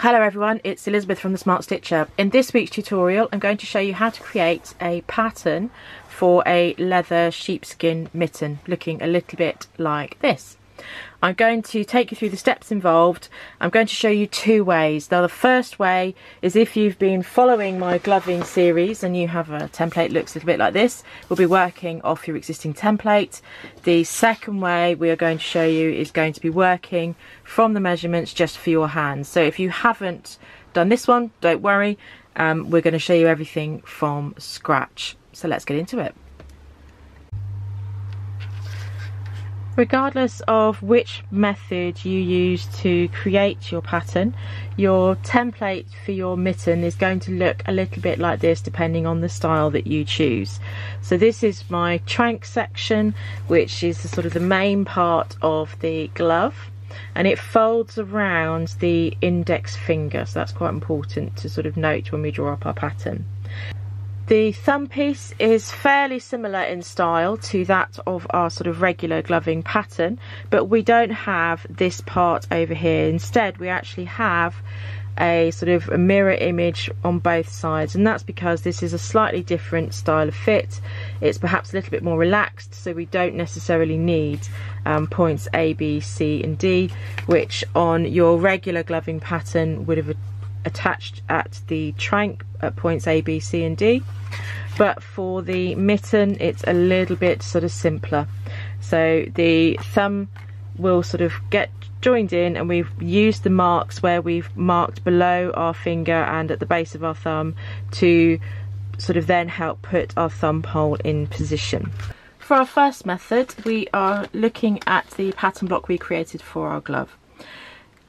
Hello everyone, it's Elizabeth from The Smart Stitcher. In this week's tutorial I'm going to show you how to create a pattern for a leather sheepskin mitten looking a little bit like this. I'm going to take you through the steps involved. I'm going to show you two ways. Now the first way is if you've been following my gloving series and you have a template looks a little bit like this, we'll be working off your existing template. The second way we are going to show you is going to be working from the measurements just for your hands. So if you haven't done this one, don't worry. Um, we're going to show you everything from scratch. So let's get into it. Regardless of which method you use to create your pattern your template for your mitten is going to look a little bit like this depending on the style that you choose. So this is my trank section which is the sort of the main part of the glove and it folds around the index finger. So that's quite important to sort of note when we draw up our pattern the thumb piece is fairly similar in style to that of our sort of regular gloving pattern, but we don't have this part over here. Instead, we actually have a sort of a mirror image on both sides and that's because this is a slightly different style of fit it's perhaps a little bit more relaxed so we don't necessarily need um, points A, B, C and D which on your regular gloving pattern would have attached at the trank at points A, B, C and D but for the mitten it's a little bit sort of simpler so the thumb will sort of get joined in and we've used the marks where we've marked below our finger and at the base of our thumb to sort of then help put our thumb hole in position. For our first method we are looking at the pattern block we created for our glove.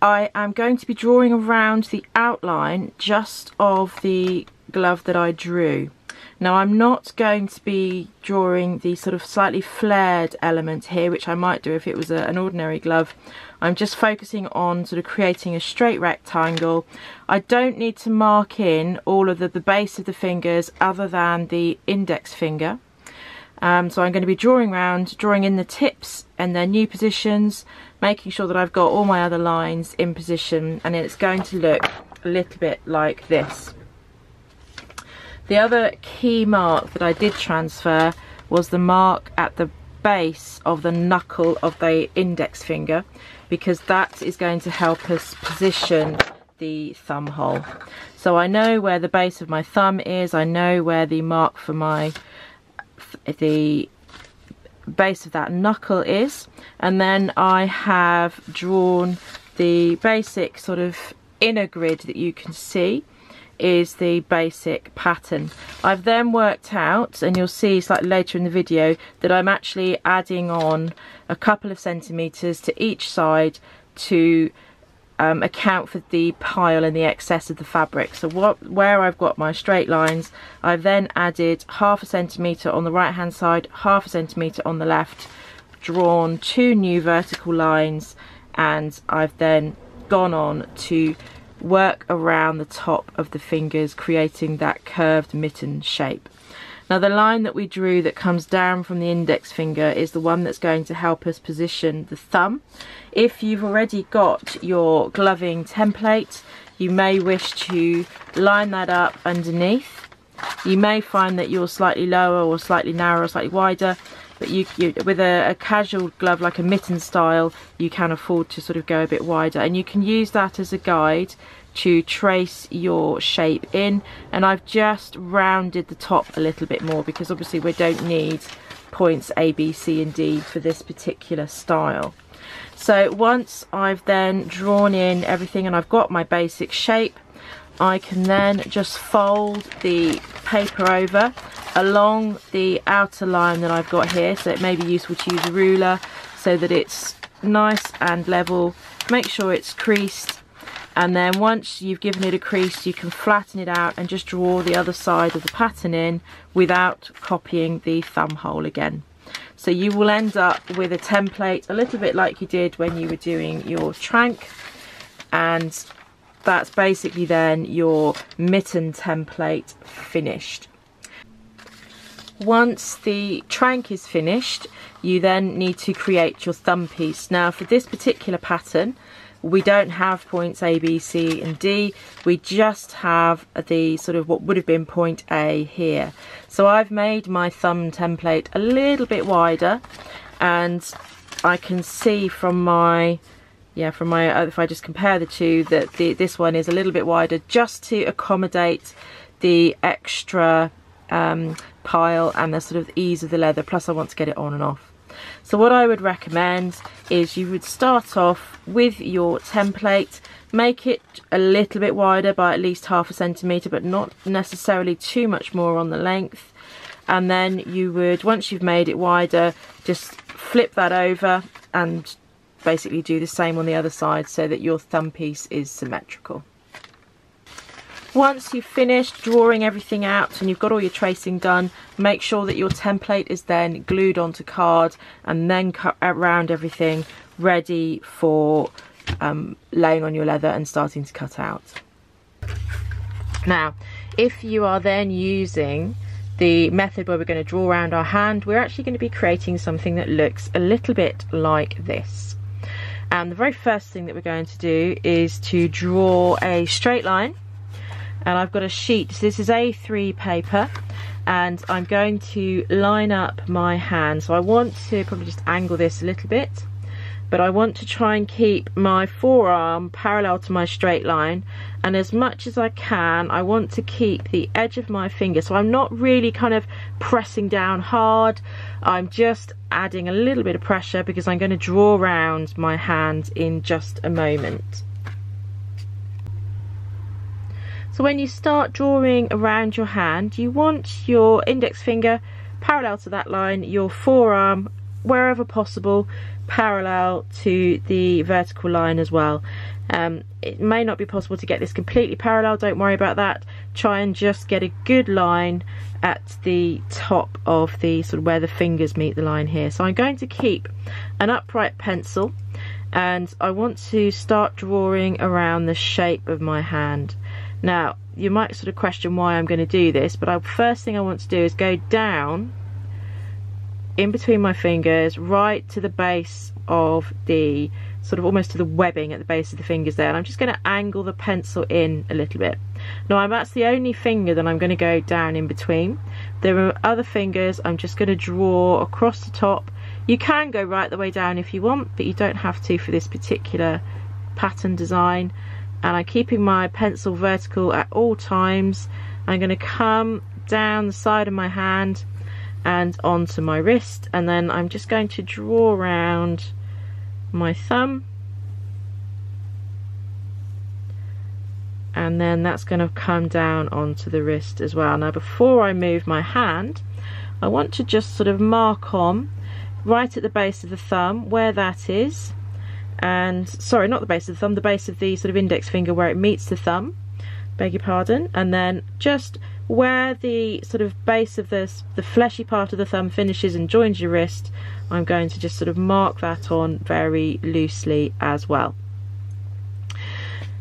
I am going to be drawing around the outline just of the glove that I drew. Now I'm not going to be drawing the sort of slightly flared element here, which I might do if it was a, an ordinary glove. I'm just focusing on sort of creating a straight rectangle. I don't need to mark in all of the, the base of the fingers other than the index finger. Um, so I'm going to be drawing around, drawing in the tips and their new positions, making sure that I've got all my other lines in position and it's going to look a little bit like this. The other key mark that I did transfer was the mark at the base of the knuckle of the index finger because that is going to help us position the thumb hole. So I know where the base of my thumb is, I know where the mark for my the base of that knuckle is and then I have drawn the basic sort of inner grid that you can see is the basic pattern. I've then worked out, and you'll see slightly later in the video, that I'm actually adding on a couple of centimetres to each side to um, account for the pile and the excess of the fabric. So what, where I've got my straight lines, I've then added half a centimetre on the right hand side, half a centimetre on the left, drawn two new vertical lines and I've then gone on to work around the top of the fingers creating that curved mitten shape. Now the line that we drew that comes down from the index finger is the one that's going to help us position the thumb. If you've already got your gloving template, you may wish to line that up underneath. You may find that you're slightly lower or slightly narrower or slightly wider, but you, you with a, a, casual glove like a mitten style, you can afford to sort of go a bit wider. And you can use that as a guide to trace your shape in. And I've just rounded the top a little bit more because obviously we don't need points A, B, C and D for this particular style. So once I've then drawn in everything and I've got my basic shape I can then just fold the paper over along the outer line that I've got here. So it may be useful to use a ruler so that it's nice and level. Make sure it's creased and then once you've given it a crease you can flatten it out and just draw the other side of the pattern in without copying the thumb hole again. So you will end up with a template a little bit like you did when you were doing your trank. And that's basically then your mitten template finished. Once the trank is finished you then need to create your thumb piece. Now for this particular pattern we don't have points A, B, C and D. We just have the sort of what would have been point A here. So I've made my thumb template a little bit wider and I can see from my yeah from my uh, if I just compare the two that the, this one is a little bit wider just to accommodate the extra um, pile and the sort of ease of the leather plus I want to get it on and off so what I would recommend is you would start off with your template make it a little bit wider by at least half a centimetre but not necessarily too much more on the length and then you would once you've made it wider just flip that over and basically do the same on the other side so that your thumb piece is symmetrical. Once you've finished drawing everything out and you've got all your tracing done, make sure that your template is then glued onto card and then cut around everything ready for um, laying on your leather and starting to cut out. Now, if you are then using the method where we're going to draw around our hand, we're actually going to be creating something that looks a little bit like this. And the very first thing that we're going to do is to draw a straight line. And I've got a sheet, so this is A3 paper, and I'm going to line up my hand. So I want to probably just angle this a little bit but I want to try and keep my forearm parallel to my straight line. And as much as I can I want to keep the edge of my finger. So I'm not really kind of pressing down hard. I'm just adding a little bit of pressure because I'm going to draw around my hand in just a moment so when you start drawing around your hand you want your index finger parallel to that line your forearm wherever possible parallel to the vertical line as well. Um, it may not be possible to get this completely parallel, don't worry about that. Try and just get a good line at the top of the sort of where the fingers meet the line here. So I'm going to keep an upright pencil and I want to start drawing around the shape of my hand. Now you might sort of question why I'm going to do this but I, first thing I want to do is go down in between my fingers right to the base of the sort of almost to the webbing at the base of the fingers there and I'm just going to angle the pencil in a little bit. Now that's the only finger that I'm going to go down in between. There are other fingers I'm just going to draw across the top. You can go right the way down if you want but you don't have to for this particular pattern design and I'm keeping my pencil vertical at all times. I'm going to come down the side of my hand and onto my wrist. And then I'm just going to draw around my thumb. And then that's going to come down onto the wrist as well. Now before I move my hand I want to just sort of mark on right at the base of the thumb where that is and sorry not the base of the thumb the base of the sort of index finger where it meets the thumb. Beg your pardon. And then just where the sort of base of this the fleshy part of the thumb finishes and joins your wrist I'm going to just sort of mark that on very loosely as well.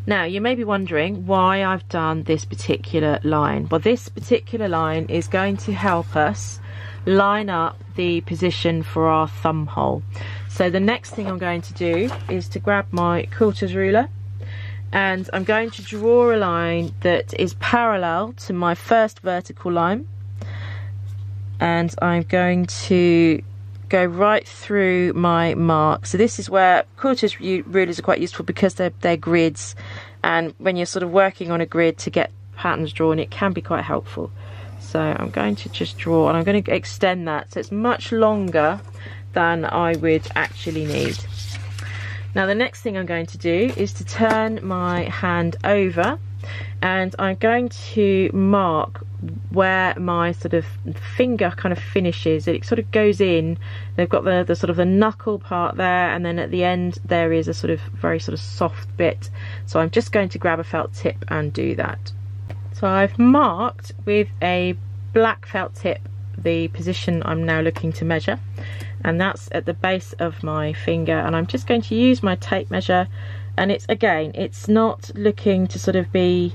Now you may be wondering why I've done this particular line. Well this particular line is going to help us line up the position for our thumb hole so the next thing I'm going to do is to grab my quilter's ruler and I'm going to draw a line that is parallel to my first vertical line and I'm going to go right through my mark. So this is where quilters rulers are quite useful because they're, they're grids and when you're sort of working on a grid to get patterns drawn it can be quite helpful. So I'm going to just draw and I'm going to extend that so it's much longer than I would actually need. Now the next thing I'm going to do is to turn my hand over and I'm going to mark where my sort of finger kind of finishes. It sort of goes in. They've got the, the sort of the knuckle part there and then at the end there is a sort of very sort of soft bit. So I'm just going to grab a felt tip and do that. So I've marked with a black felt tip the position I'm now looking to measure and that's at the base of my finger. And I'm just going to use my tape measure. And it's again it's not looking to sort of be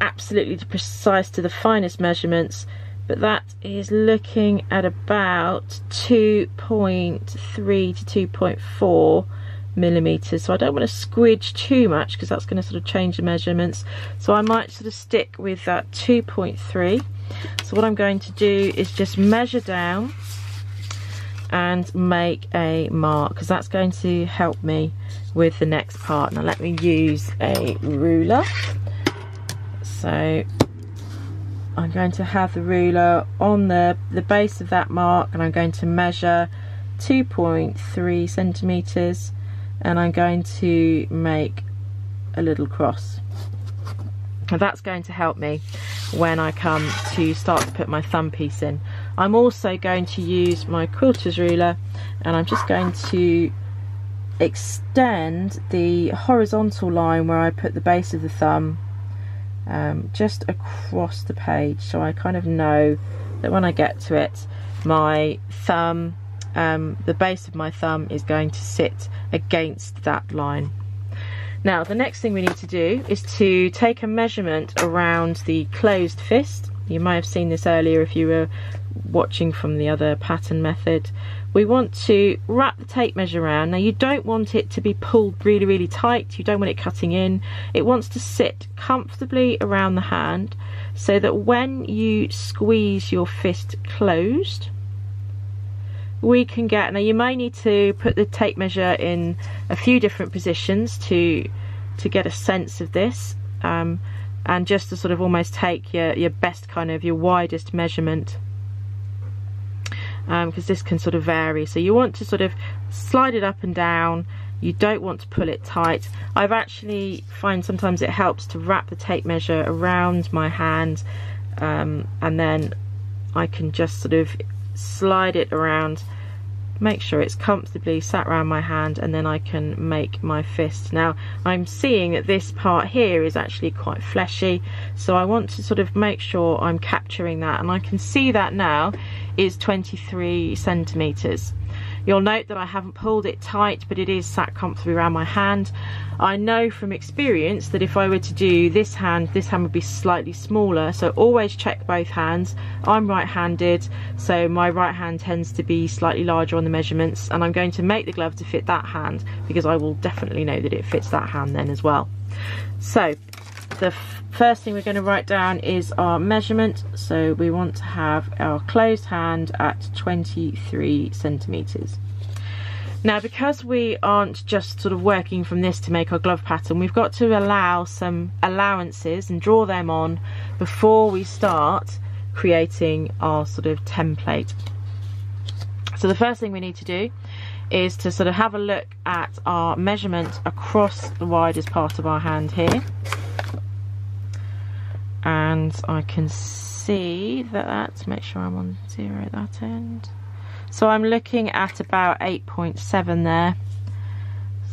absolutely precise to the finest measurements but that is looking at about 2.3 to 2.4 millimeters. So I don't want to squidge too much because that's going to sort of change the measurements. So I might sort of stick with that 2.3 so what I'm going to do is just measure down and make a mark because that's going to help me with the next part. Now let me use a ruler. So I'm going to have the ruler on the the base of that mark and I'm going to measure 2.3 centimeters and I'm going to make a little cross. Now that's going to help me when I come to start to put my thumb piece in I'm also going to use my quilter's ruler and I'm just going to extend the horizontal line where I put the base of the thumb um, just across the page so I kind of know that when I get to it my thumb um, the base of my thumb is going to sit against that line. Now the next thing we need to do is to take a measurement around the closed fist. You may have seen this earlier if you were watching from the other pattern method. We want to wrap the tape measure around. Now you don't want it to be pulled really really tight. You don't want it cutting in. It wants to sit comfortably around the hand so that when you squeeze your fist closed we can get now you may need to put the tape measure in a few different positions to to get a sense of this um, and just to sort of almost take your, your best kind of your widest measurement because um, this can sort of vary. So you want to sort of slide it up and down. You don't want to pull it tight. I've actually find sometimes it helps to wrap the tape measure around my hand um, and then I can just sort of slide it around make sure it's comfortably sat around my hand and then I can make my fist. Now I'm seeing that this part here is actually quite fleshy so I want to sort of make sure I'm capturing that and I can see that now is 23 centimeters. You'll note that I haven't pulled it tight, but it is sat comfortably around my hand. I know from experience that if I were to do this hand, this hand would be slightly smaller. So always check both hands. I'm right-handed, so my right hand tends to be slightly larger on the measurements, and I'm going to make the glove to fit that hand because I will definitely know that it fits that hand then as well. So the first thing we're going to write down is our measurement. So we want to have our closed hand at 23 centimeters. Now because we aren't just sort of working from this to make our glove pattern we've got to allow some allowances and draw them on before we start creating our sort of template. So the first thing we need to do is to sort of have a look at our measurement across the widest part of our hand here and I can see that that's make sure I'm on zero at that end. So I'm looking at about 8.7 there.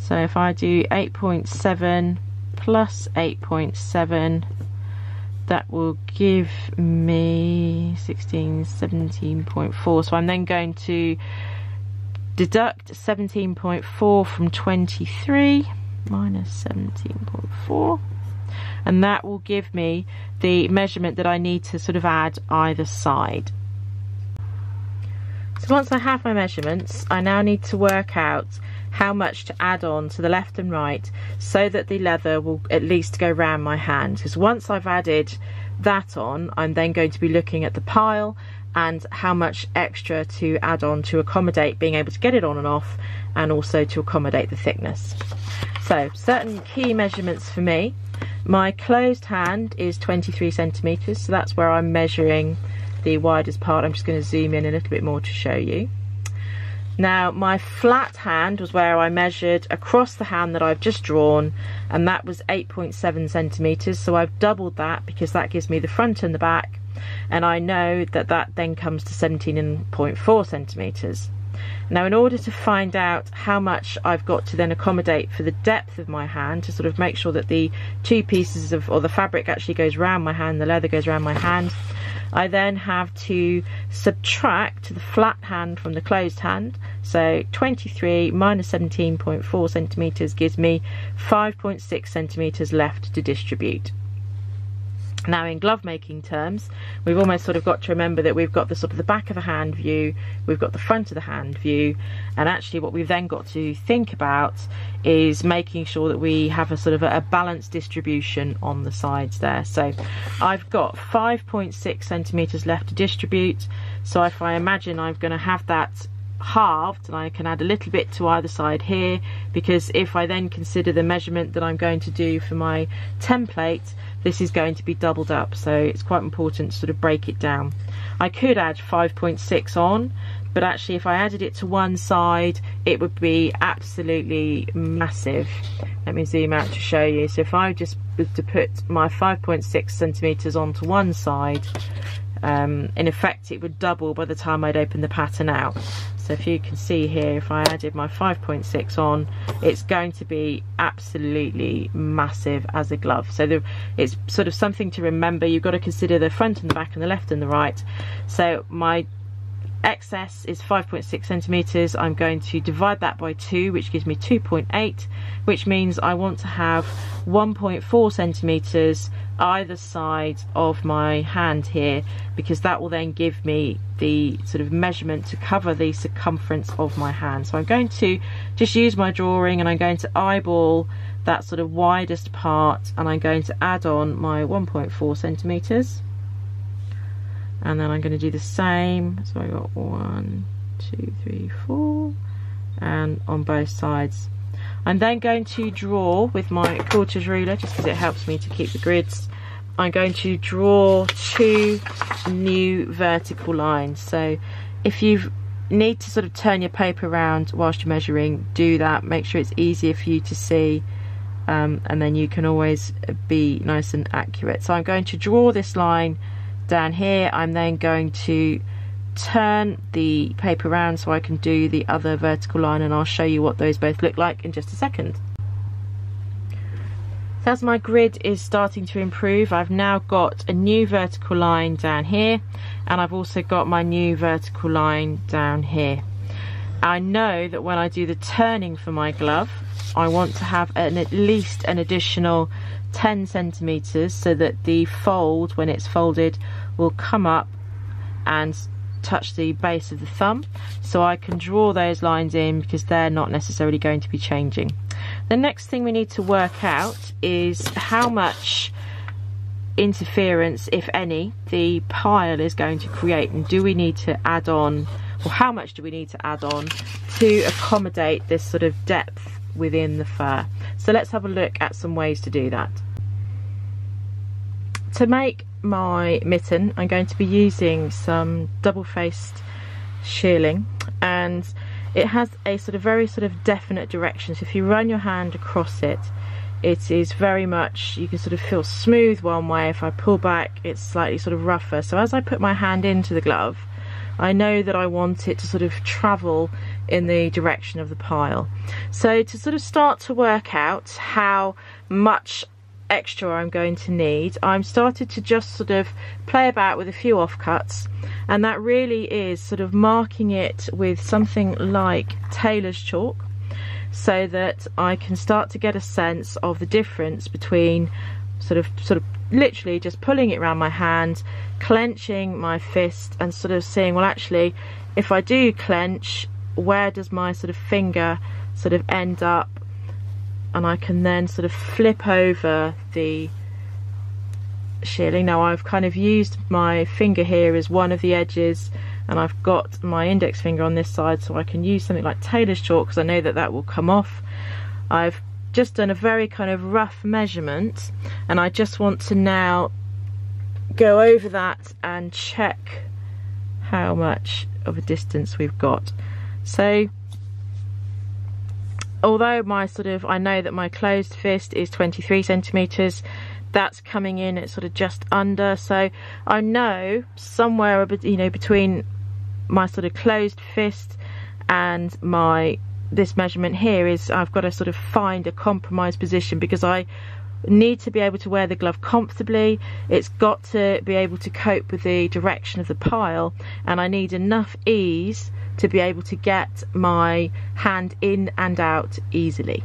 So if I do 8.7 plus 8.7 that will give me 16 17.4 so I'm then going to deduct 17.4 from 23 minus 17.4 and that will give me the measurement that I need to sort of add either side. So once I have my measurements, I now need to work out how much to add on to the left and right so that the leather will at least go round my hand. Because once I've added that on, I'm then going to be looking at the pile and how much extra to add on to accommodate being able to get it on and off and also to accommodate the thickness. So certain key measurements for me my closed hand is 23 centimeters, so that's where I'm measuring the widest part. I'm just going to zoom in a little bit more to show you. Now my flat hand was where I measured across the hand that I've just drawn and that was 8.7 centimeters so I've doubled that because that gives me the front and the back and I know that that then comes to 17.4 centimeters. Now in order to find out how much I've got to then accommodate for the depth of my hand to sort of make sure that the two pieces of or the fabric actually goes around my hand, the leather goes around my hand, I then have to subtract the flat hand from the closed hand. So 23 minus 17.4 centimeters gives me 5.6 centimeters left to distribute. Now in glove making terms, we've almost sort of got to remember that we've got the sort of the back of the hand view, we've got the front of the hand view, and actually what we've then got to think about is making sure that we have a sort of a, a balanced distribution on the sides there. So I've got 5.6 centimeters left to distribute. So if I imagine I'm going to have that halved and I can add a little bit to either side here because if I then consider the measurement that I'm going to do for my template this is going to be doubled up so it's quite important to sort of break it down. I could add 5.6 on but actually if I added it to one side it would be absolutely massive. Let me zoom out to show you. So if I just was to put my 5.6 centimeters onto one side um, in effect it would double by the time I'd open the pattern out so if you can see here if I added my 5.6 on it's going to be absolutely massive as a glove. So the, it's sort of something to remember. You've got to consider the front and the back and the left and the right. So my excess is 5.6 centimeters. I'm going to divide that by 2 which gives me 2.8 which means I want to have 1.4 centimeters either side of my hand here because that will then give me the sort of measurement to cover the circumference of my hand. So I'm going to just use my drawing and I'm going to eyeball that sort of widest part and I'm going to add on my 1.4 centimeters. And then I'm going to do the same. So I got one two three four and on both sides. I'm then going to draw with my quilter's ruler just because it helps me to keep the grids I'm going to draw two new vertical lines. So if you need to sort of turn your paper around whilst you're measuring do that. Make sure it's easier for you to see um, and then you can always be nice and accurate. So I'm going to draw this line down here. I'm then going to turn the paper around so I can do the other vertical line and I'll show you what those both look like in just a second. So as my grid is starting to improve I've now got a new vertical line down here and I've also got my new vertical line down here. I know that when I do the turning for my glove I want to have an, at least an additional 10 centimeters so that the fold when it's folded will come up and touch the base of the thumb so I can draw those lines in because they're not necessarily going to be changing. The next thing we need to work out is how much interference, if any, the pile is going to create and do we need to add on or how much do we need to add on to accommodate this sort of depth within the fur. So let's have a look at some ways to do that. To make my mitten I'm going to be using some double-faced shearling and it has a sort of very sort of definite direction. So if you run your hand across it it is very much you can sort of feel smooth one way. If I pull back it's slightly sort of rougher. So as I put my hand into the glove I know that I want it to sort of travel in the direction of the pile. So to sort of start to work out how much extra I'm going to need I'm started to just sort of play about with a few offcuts and that really is sort of marking it with something like tailor's chalk so that I can start to get a sense of the difference between sort of sort of literally just pulling it around my hand clenching my fist and sort of seeing well actually if I do clench where does my sort of finger sort of end up and I can then sort of flip over the shearling. Now I've kind of used my finger here as one of the edges and I've got my index finger on this side so I can use something like tailor's chalk because I know that that will come off. I've just done a very kind of rough measurement and I just want to now go over that and check how much of a distance we've got. So although my sort of I know that my closed fist is 23 centimeters that's coming in at sort of just under. So I know somewhere you know between my sort of closed fist and my this measurement here is I've got to sort of find a compromise position because I need to be able to wear the glove comfortably it's got to be able to cope with the direction of the pile and I need enough ease to be able to get my hand in and out easily.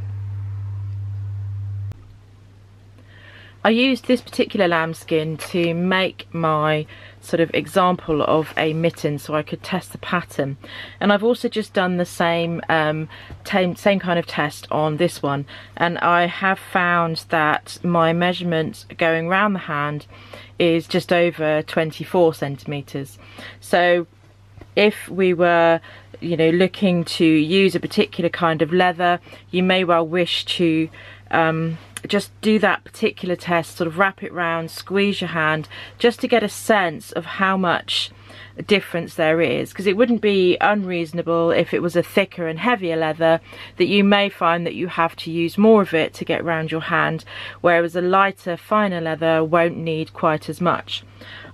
I used this particular lambskin to make my sort of example of a mitten so I could test the pattern. And I've also just done the same um, same kind of test on this one. And I have found that my measurement going around the hand is just over 24 centimeters. So if we were you know looking to use a particular kind of leather you may well wish to um, just do that particular test, sort of wrap it round, squeeze your hand, just to get a sense of how much difference there is because it wouldn't be unreasonable if it was a thicker and heavier leather that you may find that you have to use more of it to get around your hand whereas a lighter finer leather won't need quite as much.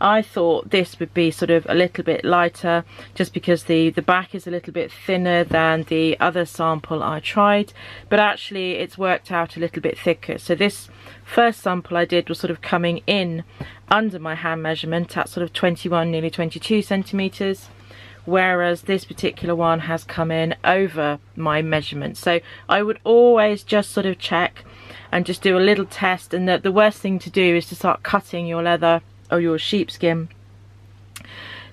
I thought this would be sort of a little bit lighter just because the, the back is a little bit thinner than the other sample I tried but actually it's worked out a little bit thicker. So this first sample I did was sort of coming in under my hand measurement at sort of 21 nearly 22 centimeters whereas this particular one has come in over my measurement. So I would always just sort of check and just do a little test and the, the worst thing to do is to start cutting your leather or your sheepskin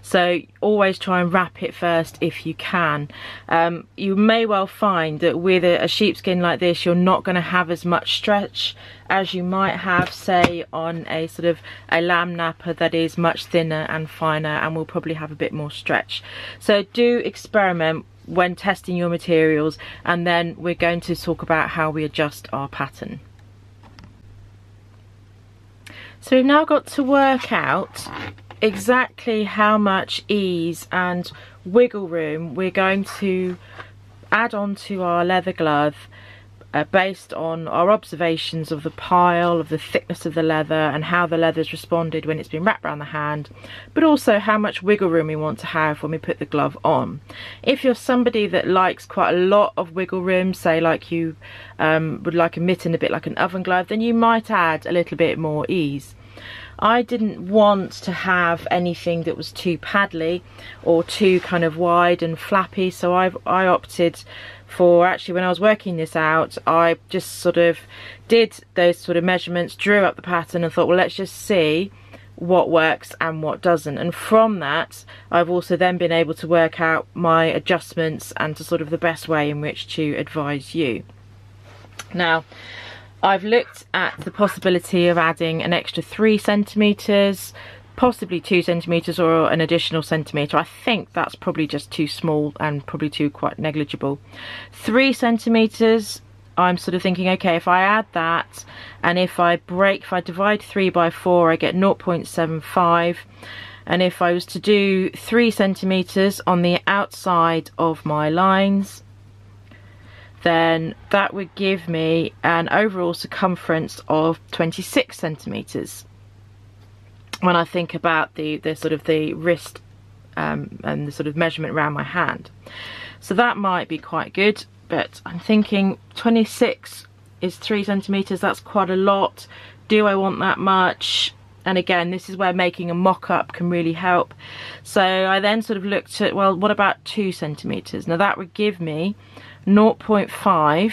so always try and wrap it first if you can. Um, you may well find that with a, a sheepskin like this you're not going to have as much stretch as you might have say on a sort of a lamb nappa that is much thinner and finer and will probably have a bit more stretch. So do experiment when testing your materials and then we're going to talk about how we adjust our pattern. So we've now got to work out exactly how much ease and wiggle room we're going to add on to our leather glove uh, based on our observations of the pile, of the thickness of the leather and how the leather's responded when it's been wrapped around the hand, but also how much wiggle room we want to have when we put the glove on. If you're somebody that likes quite a lot of wiggle room, say like you um, would like a mitten a bit like an oven glove, then you might add a little bit more ease. I didn't want to have anything that was too paddly or too kind of wide and flappy so I've, I opted for actually when I was working this out I just sort of did those sort of measurements drew up the pattern and thought well let's just see what works and what doesn't. And from that I've also then been able to work out my adjustments and to sort of the best way in which to advise you. Now I've looked at the possibility of adding an extra three centimetres, possibly two centimetres or an additional centimetre. I think that's probably just too small and probably too quite negligible. Three centimetres, I'm sort of thinking, okay, if I add that and if I break, if I divide three by four, I get 0.75 and if I was to do three centimetres on the outside of my lines then that would give me an overall circumference of 26 centimeters when I think about the, the sort of the wrist um, and the sort of measurement around my hand. So that might be quite good, but I'm thinking 26 is three centimeters, that's quite a lot. Do I want that much? And again, this is where making a mock-up can really help. So I then sort of looked at, well, what about two centimeters? Now that would give me 0.5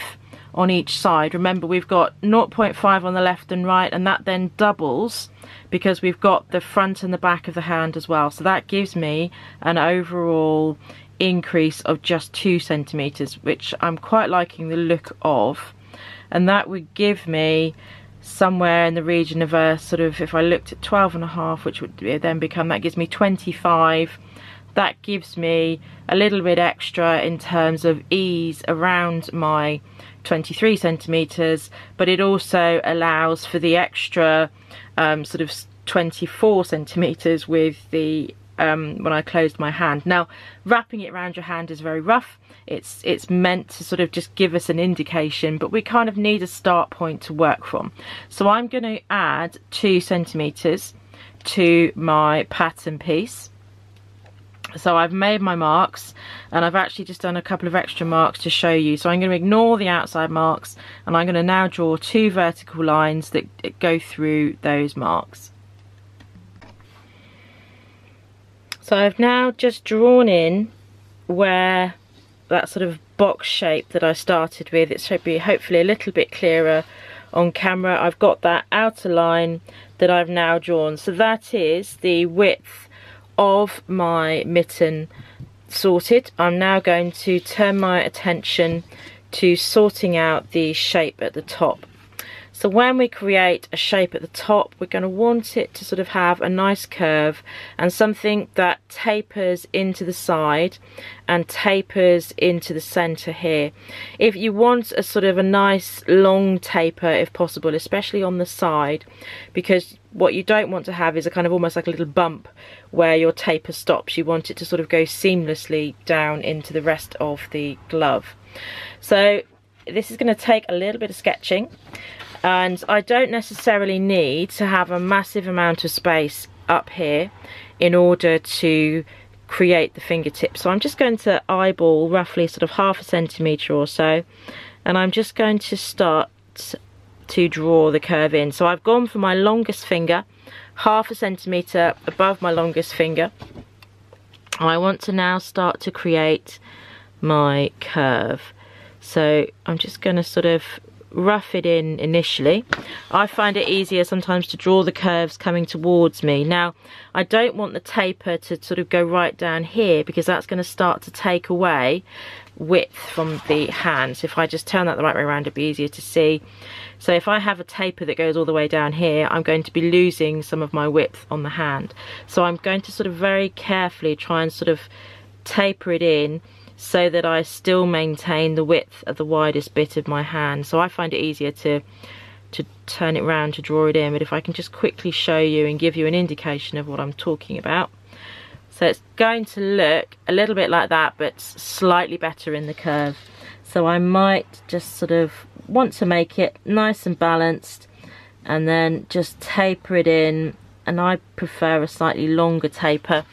on each side. Remember we've got 0.5 on the left and right and that then doubles because we've got the front and the back of the hand as well. So that gives me an overall increase of just two centimeters which I'm quite liking the look of and that would give me somewhere in the region of a sort of if I looked at 12 and a half which would then become that gives me 25 that gives me a little bit extra in terms of ease around my 23 centimeters but it also allows for the extra um, sort of 24 centimeters with the um, when I closed my hand. Now wrapping it around your hand is very rough. It's it's meant to sort of just give us an indication but we kind of need a start point to work from. So I'm going to add two centimeters to my pattern piece so I've made my marks and I've actually just done a couple of extra marks to show you. So I'm going to ignore the outside marks and I'm going to now draw two vertical lines that go through those marks. So I've now just drawn in where that sort of box shape that I started with, it should be hopefully a little bit clearer on camera I've got that outer line that I've now drawn so that is the width of my mitten sorted I'm now going to turn my attention to sorting out the shape at the top so when we create a shape at the top, we're going to want it to sort of have a nice curve and something that tapers into the side and tapers into the center here. If you want a sort of a nice long taper if possible, especially on the side, because what you don't want to have is a kind of almost like a little bump where your taper stops. You want it to sort of go seamlessly down into the rest of the glove. So this is going to take a little bit of sketching and I don't necessarily need to have a massive amount of space up here in order to create the fingertip so I'm just going to eyeball roughly sort of half a centimetre or so and I'm just going to start to draw the curve in so I've gone for my longest finger half a centimetre above my longest finger I want to now start to create my curve so I'm just going to sort of rough it in initially. I find it easier sometimes to draw the curves coming towards me. Now, I don't want the taper to sort of go right down here because that's going to start to take away width from the hand. So if I just turn that the right way around, it'd be easier to see. So if I have a taper that goes all the way down here, I'm going to be losing some of my width on the hand. So I'm going to sort of very carefully try and sort of taper it in so that I still maintain the width of the widest bit of my hand. So I find it easier to to turn it round to draw it in, but if I can just quickly show you and give you an indication of what I'm talking about. So it's going to look a little bit like that, but slightly better in the curve. So I might just sort of want to make it nice and balanced and then just taper it in. And I prefer a slightly longer taper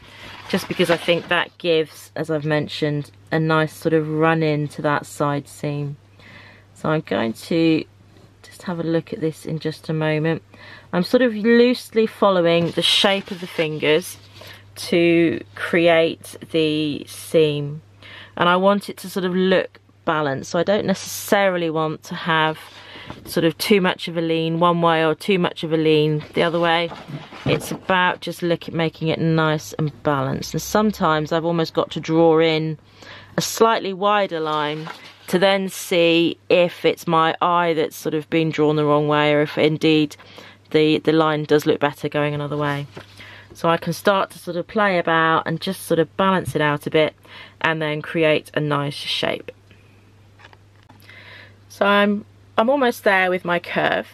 just because I think that gives, as I've mentioned, a nice sort of run into that side seam. So I'm going to just have a look at this in just a moment. I'm sort of loosely following the shape of the fingers to create the seam and I want it to sort of look balanced so I don't necessarily want to have sort of too much of a lean one way or too much of a lean the other way. It's about just look at making it nice and balanced. And sometimes I've almost got to draw in a slightly wider line to then see if it's my eye that's sort of been drawn the wrong way or if indeed the, the line does look better going another way. So I can start to sort of play about and just sort of balance it out a bit and then create a nice shape. So I'm I'm almost there with my curve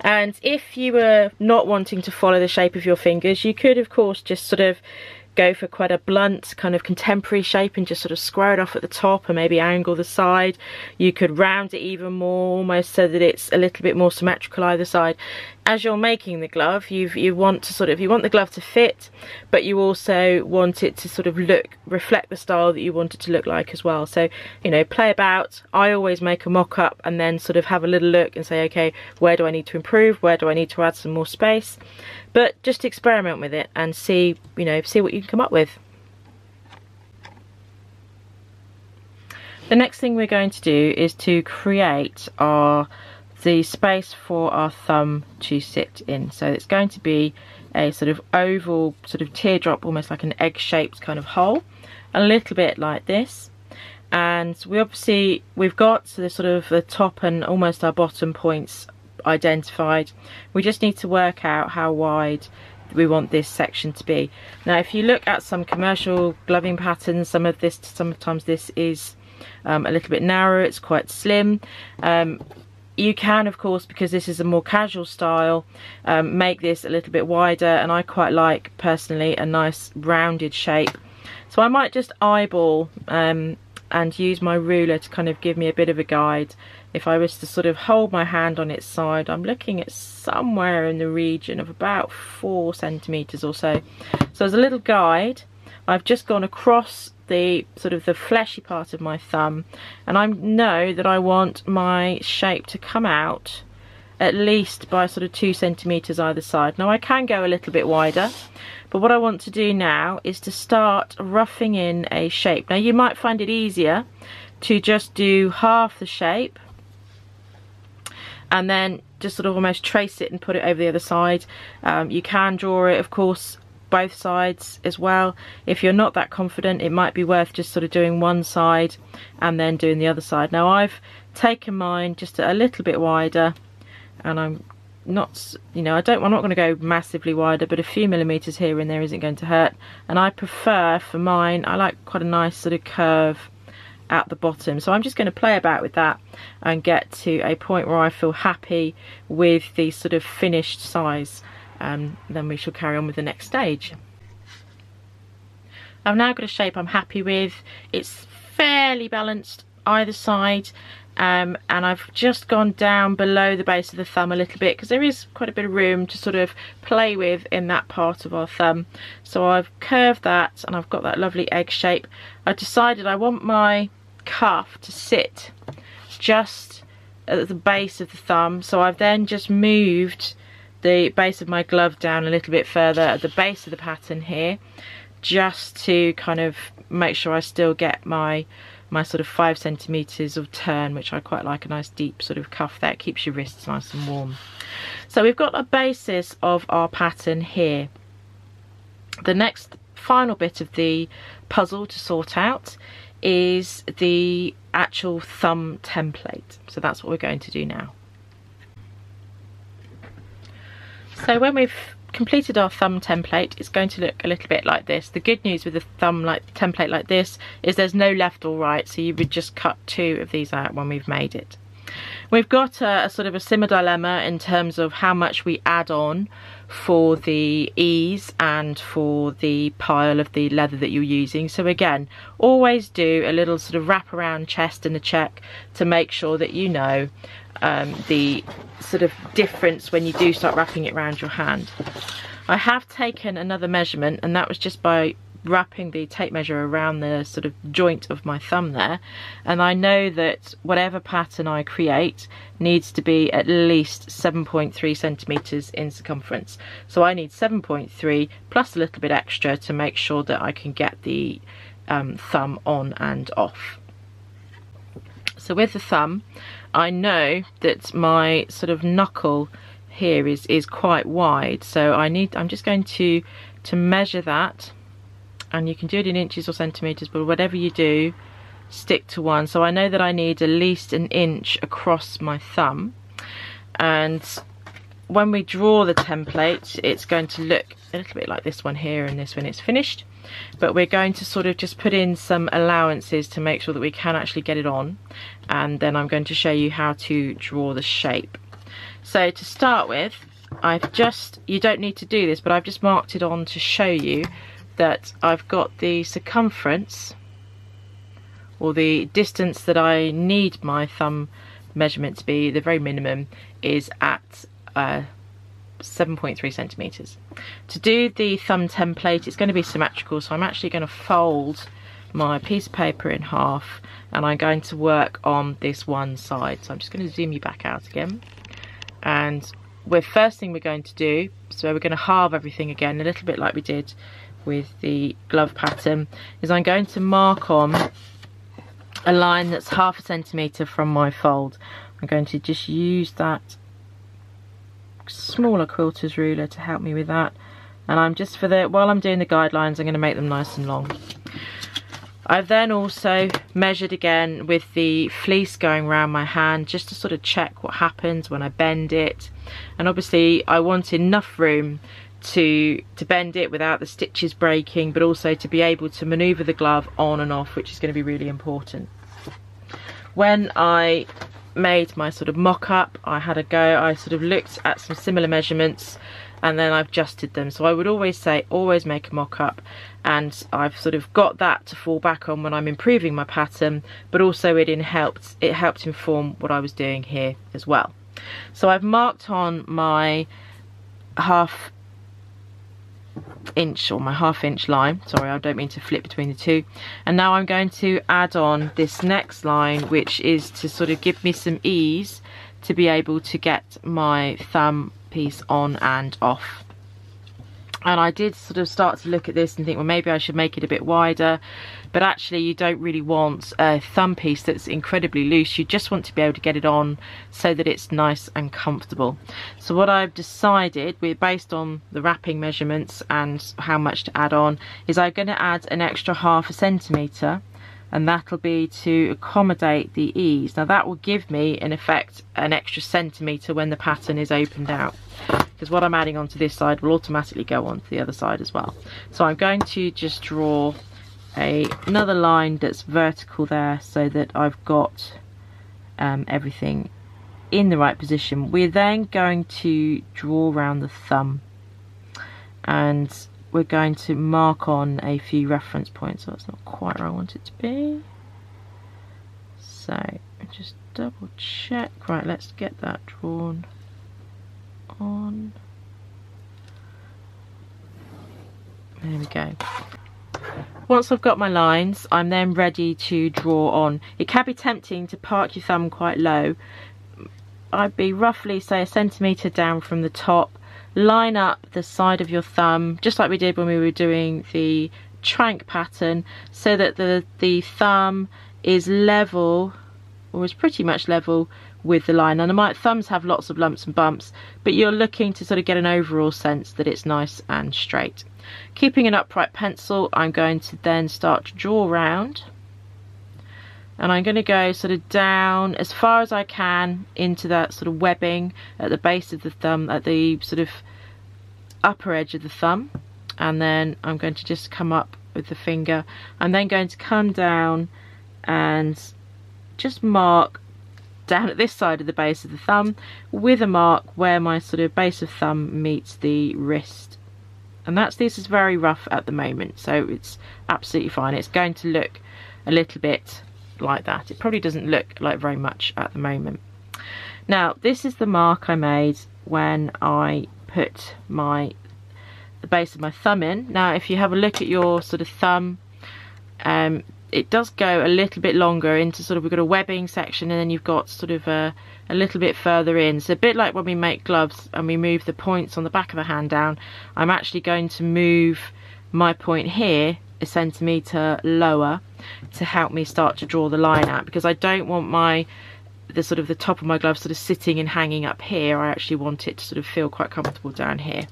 and if you were not wanting to follow the shape of your fingers you could of course just sort of go for quite a blunt kind of contemporary shape and just sort of square it off at the top and maybe angle the side. You could round it even more almost so that it's a little bit more symmetrical either side. As you're making the glove you you want to sort of you want the glove to fit but you also want it to sort of look reflect the style that you want it to look like as well. So you know play about. I always make a mock-up and then sort of have a little look and say okay where do I need to improve where do I need to add some more space but just experiment with it and see you know see what you can come up with. The next thing we're going to do is to create our the space for our thumb to sit in. So it's going to be a sort of oval sort of teardrop almost like an egg shaped kind of hole a little bit like this. And we obviously we've got the sort of the top and almost our bottom points identified. We just need to work out how wide we want this section to be. Now if you look at some commercial gloving patterns, some of this, sometimes this is um, a little bit narrower, it's quite slim. Um, you can of course because this is a more casual style um, make this a little bit wider and I quite like personally a nice rounded shape so I might just eyeball um, and use my ruler to kind of give me a bit of a guide if I was to sort of hold my hand on its side I'm looking at somewhere in the region of about four centimeters or so. So as a little guide I've just gone across the sort of the fleshy part of my thumb and I know that I want my shape to come out at least by sort of two centimeters either side. Now I can go a little bit wider but what I want to do now is to start roughing in a shape. Now you might find it easier to just do half the shape and then just sort of almost trace it and put it over the other side. Um, you can draw it, of course, both sides as well. If you're not that confident, it might be worth just sort of doing one side and then doing the other side. Now I've taken mine just a little bit wider and I'm not, you know, I don't, I'm not going to go massively wider, but a few millimetres here and there isn't going to hurt. And I prefer for mine, I like quite a nice sort of curve at the bottom. So I'm just going to play about with that and get to a point where I feel happy with the sort of finished size. Um, then we shall carry on with the next stage. I've now got a shape I'm happy with. It's fairly balanced either side um, and I've just gone down below the base of the thumb a little bit because there is quite a bit of room to sort of play with in that part of our thumb so I've curved that and I've got that lovely egg shape I decided I want my cuff to sit just at the base of the thumb. So I've then just moved the base of my glove down a little bit further at the base of the pattern here just to kind of make sure I still get my my sort of five centimeters of turn which I quite like a nice deep sort of cuff it keeps your wrists nice and warm. So we've got a basis of our pattern here. The next final bit of the puzzle to sort out is the actual thumb template. So that's what we're going to do now. So when we've completed our thumb template it's going to look a little bit like this. The good news with a thumb like template like this is there's no left or right so you would just cut two of these out when we've made it we've got a, a sort of a similar dilemma in terms of how much we add on for the ease and for the pile of the leather that you're using so again always do a little sort of wrap around chest and a check to make sure that you know um, the sort of difference when you do start wrapping it around your hand. I have taken another measurement and that was just by wrapping the tape measure around the sort of joint of my thumb there. And I know that whatever pattern I create needs to be at least 7.3 centimeters in circumference. So I need 7.3 plus a little bit extra to make sure that I can get the um, thumb on and off. So with the thumb I know that my sort of knuckle here is is quite wide. So I need I'm just going to to measure that and you can do it in inches or centimeters but whatever you do stick to one. So I know that I need at least an inch across my thumb. And when we draw the template it's going to look a little bit like this one here and this when it's finished. But we're going to sort of just put in some allowances to make sure that we can actually get it on. And then I'm going to show you how to draw the shape. So to start with I've just, you don't need to do this but I've just marked it on to show you that I've got the circumference or the distance that I need my thumb measurement to be, the very minimum, is at uh, 7.3 centimeters. To do the thumb template, it's going to be symmetrical, so I'm actually going to fold my piece of paper in half and I'm going to work on this one side. So I'm just going to zoom you back out again. And the first thing we're going to do, so we're going to halve everything again, a little bit like we did with the glove pattern, is I'm going to mark on a line that's half a centimetre from my fold. I'm going to just use that smaller quilter's ruler to help me with that. And I'm just for the while I'm doing the guidelines I'm going to make them nice and long. I've then also measured again with the fleece going around my hand just to sort of check what happens when I bend it. And obviously I want enough room to to bend it without the stitches breaking but also to be able to maneuver the glove on and off which is going to be really important. When I made my sort of mock-up I had a go I sort of looked at some similar measurements and then I've adjusted them. So I would always say always make a mock-up and I've sort of got that to fall back on when I'm improving my pattern but also it in helped it helped inform what I was doing here as well. So I've marked on my half inch or my half inch line. Sorry I don't mean to flip between the two. And now I'm going to add on this next line which is to sort of give me some ease to be able to get my thumb piece on and off. And I did sort of start to look at this and think well maybe I should make it a bit wider but actually you don't really want a thumb piece that's incredibly loose you just want to be able to get it on so that it's nice and comfortable so what I've decided we're based on the wrapping measurements and how much to add on is I'm going to add an extra half a centimetre and that'll be to accommodate the ease. Now that will give me in effect an extra centimetre when the pattern is opened out because what I'm adding onto this side will automatically go onto the other side as well. So I'm going to just draw a, another line that's vertical there so that I've got um, everything in the right position. We're then going to draw around the thumb and we're going to mark on a few reference points. So that's not quite where I want it to be. So just double check. Right, let's get that drawn on. There we go. Once I've got my lines, I'm then ready to draw on. It can be tempting to park your thumb quite low. I'd be roughly, say, a centimetre down from the top line up the side of your thumb just like we did when we were doing the trank pattern so that the the thumb is level or is pretty much level with the line and my thumbs have lots of lumps and bumps but you're looking to sort of get an overall sense that it's nice and straight keeping an upright pencil I'm going to then start to draw around. And I'm going to go sort of down as far as I can into that sort of webbing at the base of the thumb, at the sort of upper edge of the thumb. And then I'm going to just come up with the finger. I'm then going to come down and just mark down at this side of the base of the thumb with a mark where my sort of base of thumb meets the wrist and that's this is very rough at the moment so it's absolutely fine it's going to look a little bit like that. It probably doesn't look like very much at the moment. Now, this is the mark I made when I put my the base of my thumb in. Now, if you have a look at your sort of thumb, um, it does go a little bit longer into sort of, we've got a webbing section and then you've got sort of a, a little bit further in. So a bit like when we make gloves and we move the points on the back of the hand down, I'm actually going to move my point here a centimetre lower to help me start to draw the line out because I don't want my the sort of the top of my glove sort of sitting and hanging up here. I actually want it to sort of feel quite comfortable down here.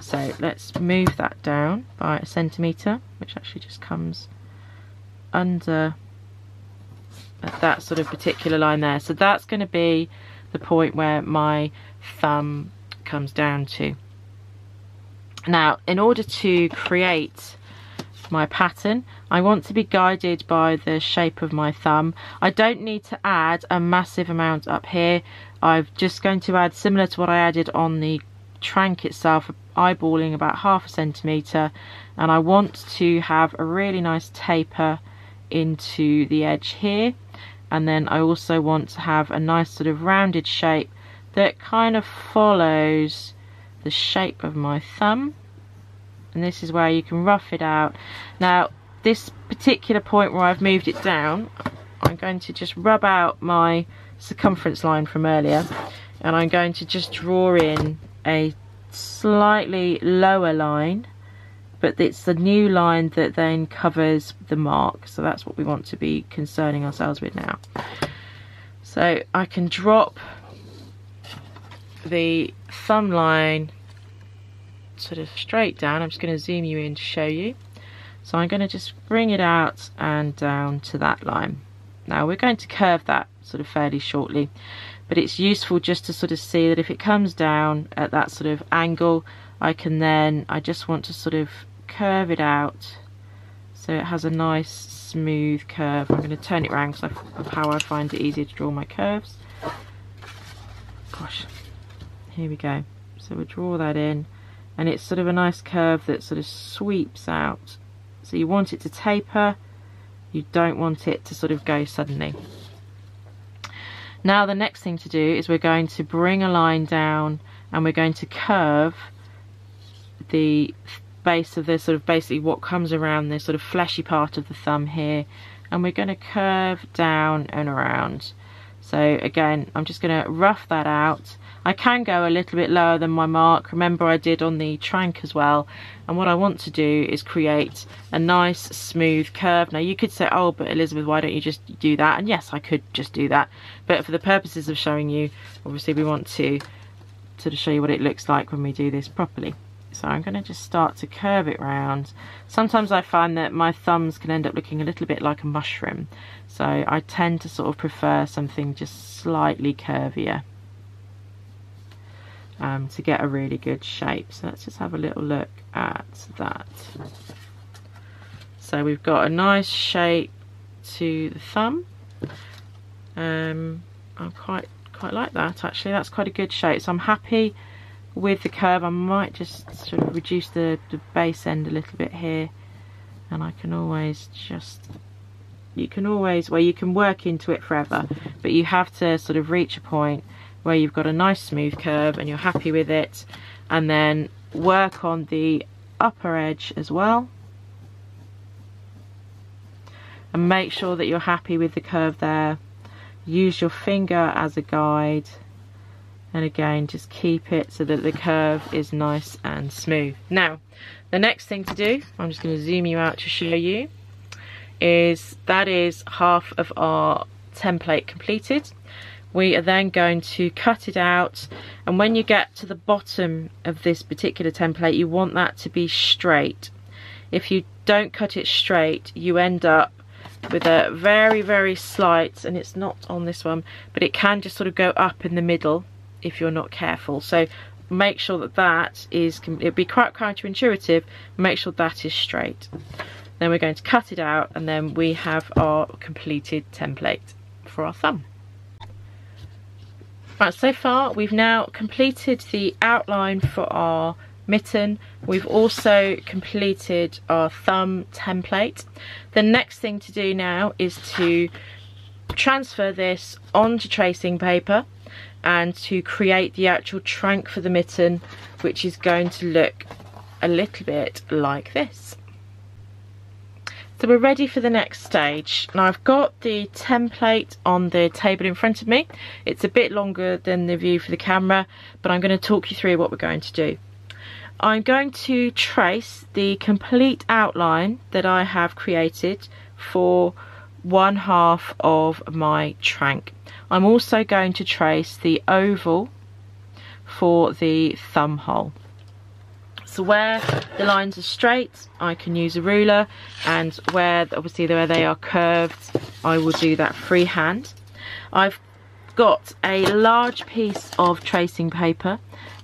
So let's move that down by a centimetre which actually just comes under that sort of particular line there so that's going to be the point where my thumb comes down to now in order to create my pattern. I want to be guided by the shape of my thumb. I don't need to add a massive amount up here. I'm just going to add similar to what I added on the trank itself, eyeballing about half a centimetre and I want to have a really nice taper into the edge here. And then I also want to have a nice sort of rounded shape that kind of follows the shape of my thumb. And this is where you can rough it out. Now this particular point where I've moved it down I'm going to just rub out my circumference line from earlier. And I'm going to just draw in a slightly lower line but it's the new line that then covers the mark so that's what we want to be concerning ourselves with now so I can drop the thumb line sort of straight down. I'm just going to zoom you in to show you. So I'm going to just bring it out and down to that line. Now we're going to curve that sort of fairly shortly, but it's useful just to sort of see that if it comes down at that sort of angle, I can then, I just want to sort of curve it out so it has a nice smooth curve. I'm going to turn it around because of how I find it easier to draw my curves. Gosh, here we go. So we'll draw that in and it's sort of a nice curve that sort of sweeps out so you want it to taper you don't want it to sort of go suddenly now the next thing to do is we're going to bring a line down and we're going to curve the base of this sort of basically what comes around this sort of fleshy part of the thumb here and we're going to curve down and around So again, I'm just going to rough that out. I can go a little bit lower than my mark. Remember I did on the trank as well. And what I want to do is create a nice smooth curve. Now you could say, oh, but Elizabeth, why don't you just do that? And yes, I could just do that. But for the purposes of showing you, obviously we want to sort of show you what it looks like when we do this properly. So I'm going to just start to curve it round. Sometimes I find that my thumbs can end up looking a little bit like a mushroom. So I tend to sort of prefer something just slightly curvier um, to get a really good shape. So let's just have a little look at that. So we've got a nice shape to the thumb. Um, I quite quite like that actually. That's quite a good shape. So I'm happy with the curve I might just sort of reduce the, the base end a little bit here. And I can always just you can always well you can work into it forever but you have to sort of reach a point where you've got a nice smooth curve and you're happy with it. And then work on the upper edge as well. And make sure that you're happy with the curve there. Use your finger as a guide and again just keep it so that the curve is nice and smooth. Now the next thing to do I'm just going to zoom you out to show you is that is half of our template completed. We are then going to cut it out. And when you get to the bottom of this particular template you want that to be straight. If you don't cut it straight you end up with a very very slight and it's not on this one but it can just sort of go up in the middle if you're not careful. So make sure that that is, it'd be quite counterintuitive, make sure that is straight. Then we're going to cut it out and then we have our completed template for our thumb. Right, so far we've now completed the outline for our mitten. We've also completed our thumb template. The next thing to do now is to transfer this onto tracing paper and to create the actual trank for the mitten which is going to look a little bit like this. So we're ready for the next stage. Now I've got the template on the table in front of me. It's a bit longer than the view for the camera, but I'm going to talk you through what we're going to do. I'm going to trace the complete outline that I have created for one half of my trank. I'm also going to trace the oval for the thumb hole. So where the lines are straight, I can use a ruler, and where obviously where they are curved, I will do that freehand. I've got a large piece of tracing paper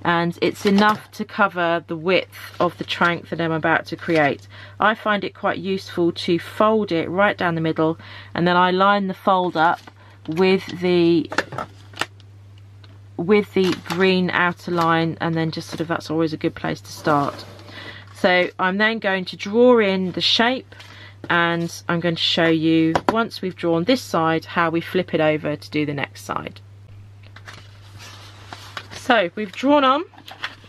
and it's enough to cover the width of the trank that I'm about to create. I find it quite useful to fold it right down the middle and then I line the fold up with the with the green outer line and then just sort of that's always a good place to start. So I'm then going to draw in the shape and I'm going to show you once we've drawn this side how we flip it over to do the next side. So we've drawn on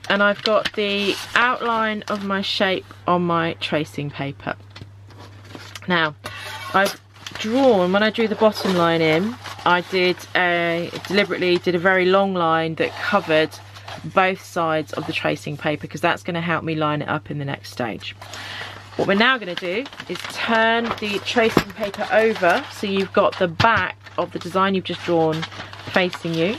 and I've got the outline of my shape on my tracing paper. Now I've drawn, when I drew the bottom line in, I did a, deliberately did a very long line that covered both sides of the tracing paper because that's going to help me line it up in the next stage. What we're now going to do is turn the tracing paper over so you've got the back of the design you've just drawn facing you.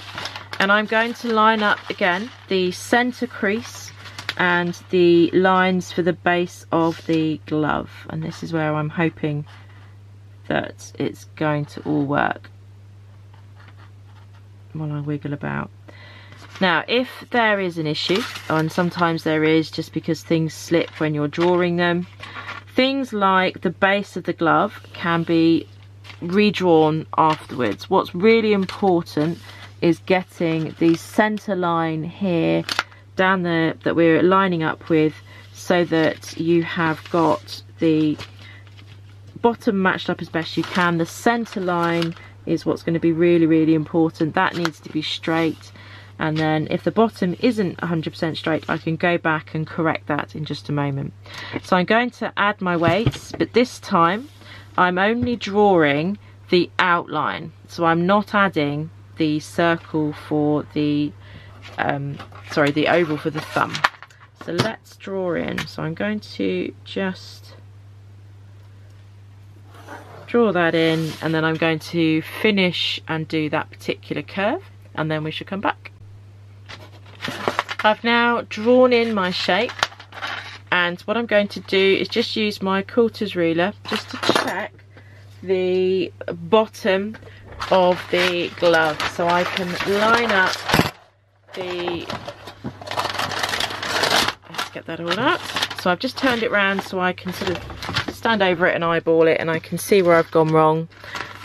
And I'm going to line up again the center crease and the lines for the base of the glove. And this is where I'm hoping that it's going to all work while I wiggle about. Now, if there is an issue, and sometimes there is just because things slip when you're drawing them, things like the base of the glove can be redrawn afterwards. What's really important is getting the center line here down there that we're lining up with so that you have got the bottom matched up as best you can. The center line is what's going to be really, really important. That needs to be straight. And then if the bottom isn't 100% straight, I can go back and correct that in just a moment. So I'm going to add my weights, but this time I'm only drawing the outline. So I'm not adding the circle for the, um, sorry, the oval for the thumb. So let's draw in. So I'm going to just draw that in and then I'm going to finish and do that particular curve and then we should come back. I've now drawn in my shape and what I'm going to do is just use my quilter's ruler just to check the bottom of the glove so I can line up the let's get that all up so I've just turned it around so I can sort of stand over it and eyeball it and I can see where I've gone wrong.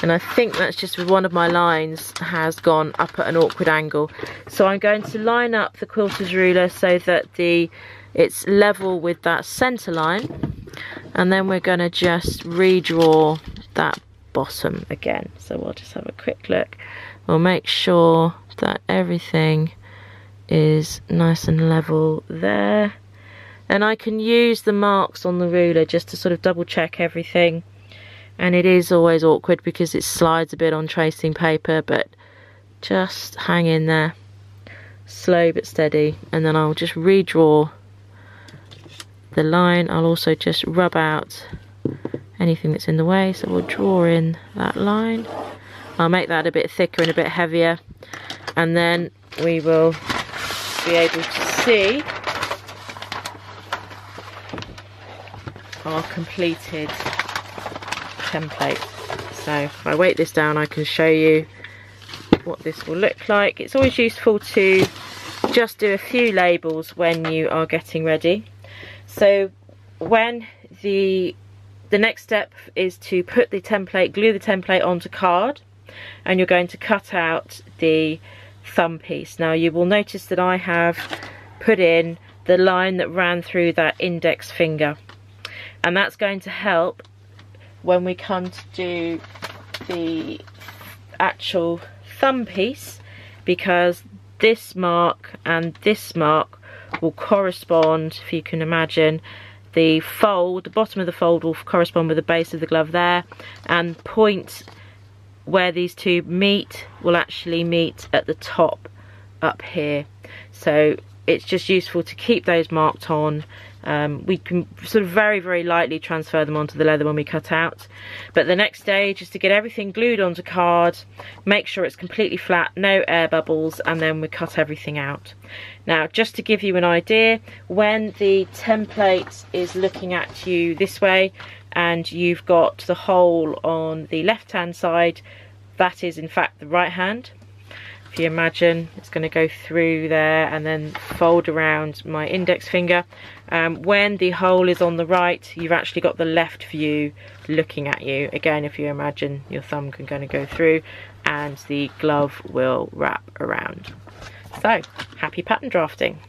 And I think that's just one of my lines has gone up at an awkward angle. So I'm going to line up the quilter's ruler so that the it's level with that center line. And then we're going to just redraw that bottom again. So we'll just have a quick look. We'll make sure that everything is nice and level there and I can use the marks on the ruler just to sort of double check everything. And it is always awkward because it slides a bit on tracing paper but just hang in there. Slow but steady. And then I'll just redraw the line. I'll also just rub out anything that's in the way. So we'll draw in that line. I'll make that a bit thicker and a bit heavier. And then we will be able to see our completed template. So if I weight this down I can show you what this will look like. It's always useful to just do a few labels when you are getting ready. So when the the next step is to put the template, glue the template onto card and you're going to cut out the thumb piece. Now you will notice that I have put in the line that ran through that index finger and that's going to help when we come to do the actual thumb piece because this mark and this mark will correspond if you can imagine the fold, the bottom of the fold will correspond with the base of the glove there and point where these two meet will actually meet at the top up here. So it's just useful to keep those marked on um, we can sort of very, very lightly transfer them onto the leather when we cut out. But the next stage is to get everything glued onto card, make sure it's completely flat, no air bubbles, and then we cut everything out. Now, just to give you an idea, when the template is looking at you this way, and you've got the hole on the left-hand side, that is in fact the right hand if you imagine it's going to go through there and then fold around my index finger. Um, when the hole is on the right you've actually got the left view looking at you. Again if you imagine your thumb can going to go through and the glove will wrap around. So happy pattern drafting